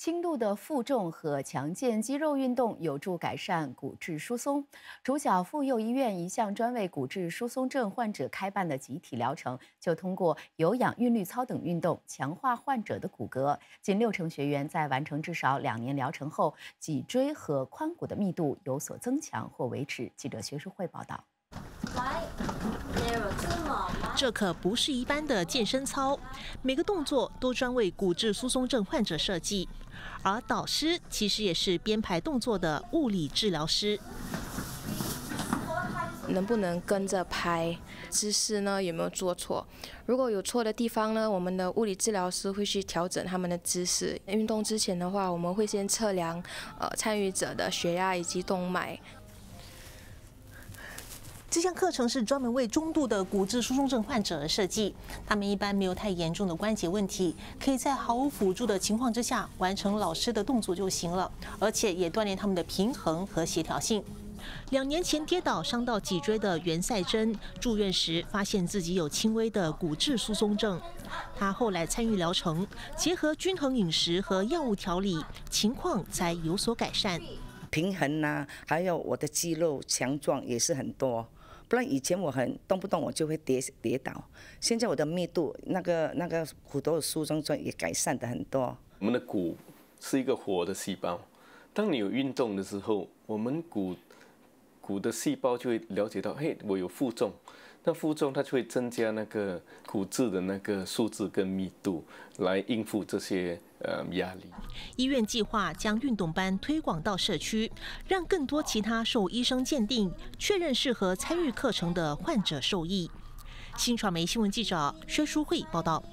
轻度的负重和强健肌肉运动有助改善骨质疏松。主角妇幼医院一项专为骨质疏松症患者开办的集体疗程，就通过有氧韵律操等运动强化患者的骨骼。近六成学员在完成至少两年疗程后，脊椎和髋骨的密度有所增强或维持。记者学术会报道。这可不是一般的健身操，每个动作都专为骨质疏松症患者设计。而导师其实也是编排动作的物理治疗师。能不能跟着拍姿势呢？有没有做错？如果有错的地方呢？我们的物理治疗师会去调整他们的姿势。运动之前的话，我们会先测量呃参与者的血压以及动脉。这项课程是专门为中度的骨质疏松症患者而设计，他们一般没有太严重的关节问题，可以在毫无辅助的情况之下完成老师的动作就行了，而且也锻炼他们的平衡和协调性。两年前跌倒伤到脊椎的袁赛珍住院时，发现自己有轻微的骨质疏松症。他后来参与疗程，结合均衡饮食和药物调理，情况才有所改善。平衡呐，还有我的肌肉强壮也是很多。不然以前我很动不动我就会跌跌倒，现在我的密度那个那个骨头的疏松症也改善的很多。我们的骨是一个活的细胞，当你有运动的时候，我们骨骨的细胞就会了解到，嘿，我有负重。那负重它就会增加那个骨质的那个数字跟密度，来应付这些呃压力。医院计划将运动班推广到社区，让更多其他受医生鉴定、确认适合参与课程的患者受益。新传媒新闻记者薛淑慧报道。